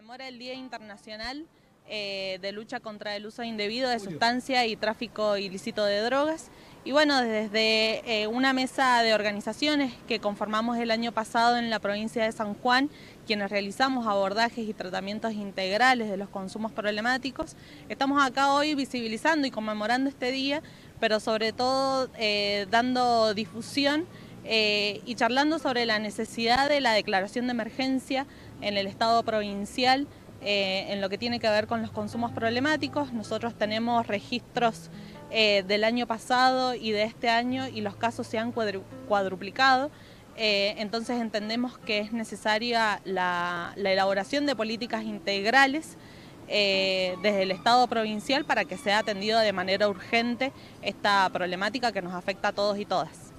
conmemora el Día Internacional eh, de Lucha contra el Uso Indebido de Sustancia y Tráfico Ilícito de Drogas. Y bueno, desde eh, una mesa de organizaciones que conformamos el año pasado en la provincia de San Juan, quienes realizamos abordajes y tratamientos integrales de los consumos problemáticos, estamos acá hoy visibilizando y conmemorando este día, pero sobre todo eh, dando difusión y charlando sobre la necesidad de la declaración de emergencia en el Estado provincial eh, en lo que tiene que ver con los consumos problemáticos. Nosotros tenemos registros eh, del año pasado y de este año y los casos se han cuadruplicado. Eh, entonces entendemos que es necesaria la, elaboración de políticas integrales desde el Estado provincial para que sea atendido de manera urgente esta problemática que nos afecta a todos y todas.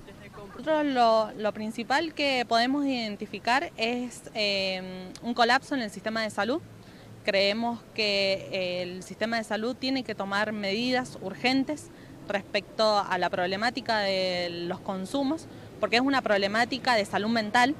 Nosotros lo, principal que podemos identificar es eh, un colapso en el sistema de salud. Creemos que el sistema de salud tiene que tomar medidas urgentes respecto a la problemática de los consumos, porque es una problemática de salud mental,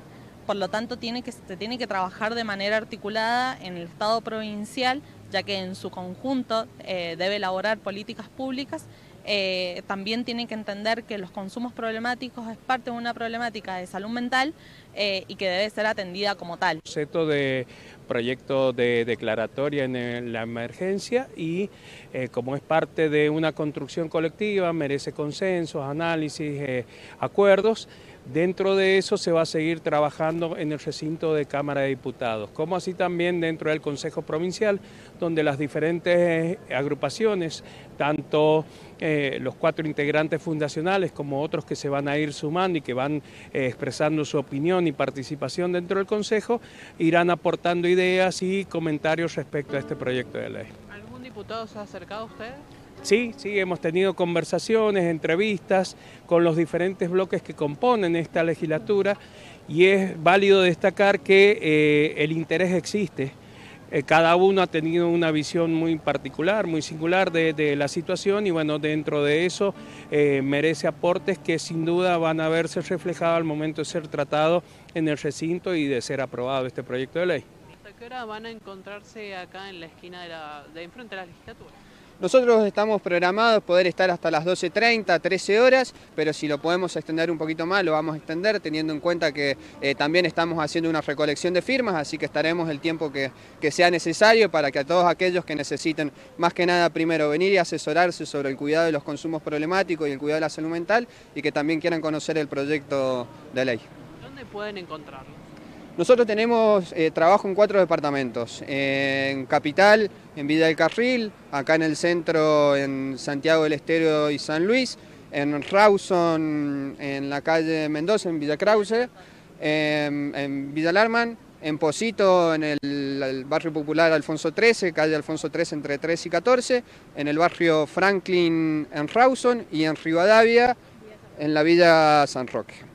por lo tanto se tiene que trabajar de manera articulada en el Estado provincial, ya que en su conjunto eh, debe elaborar políticas públicas eh, también tienen que entender que los consumos problemáticos es parte de una problemática de salud mental eh, y que debe ser atendida como tal. Concepto de proyecto de declaratoria en la emergencia y eh, como es parte de una construcción colectiva, merece consensos, análisis, acuerdos. Dentro de eso se va a seguir trabajando en el recinto de Cámara de Diputados, como así también dentro del Consejo Provincial, donde las diferentes agrupaciones, tanto eh, los cuatro integrantes fundacionales como otros que se van a ir sumando y que van eh, expresando su opinión y participación dentro del Consejo, irán aportando ideas y comentarios respecto a este proyecto de ley. ¿Algún diputado se ha acercado a usted? Sí, sí, hemos tenido conversaciones, entrevistas con los diferentes bloques que componen esta legislatura y es válido destacar que eh, el interés existe. Eh, cada uno ha tenido una visión muy particular, muy singular de, la situación y bueno, dentro de eso eh, merece aportes que sin duda van a verse reflejados al momento de ser tratado en el recinto y de ser aprobado este proyecto de ley. ¿Hasta qué hora van a encontrarse acá en la esquina de, la, de enfrente de la legislatura? Nosotros estamos programados poder estar hasta las 12.30, 13 horas, pero si lo podemos extender un poquito más, lo vamos a extender, teniendo en cuenta que eh, también estamos haciendo una recolección de firmas, así que estaremos el tiempo que, sea necesario para que a todos aquellos que necesiten, más que nada, primero venir y asesorarse sobre el cuidado de los consumos problemáticos y el cuidado de la salud mental, y que también quieran conocer el proyecto de ley. ¿Dónde pueden encontrarlo? Nosotros tenemos eh, trabajo en cuatro departamentos, en Capital, en Villa del Carril, acá en el centro en Santiago del Estero y San Luis, en Rawson, en la calle Mendoza, en Villa Krause, en, Villa Larman, en Posito, en el, barrio popular Alfonso XIII, calle Alfonso XIII entre 3 y 14, en el barrio Franklin en Rawson y en Rivadavia, en la Villa San Roque.